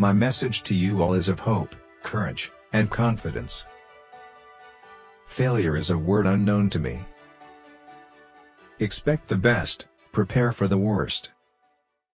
My message to you all is of hope, courage, and confidence. Failure is a word unknown to me. Expect the best, prepare for the worst.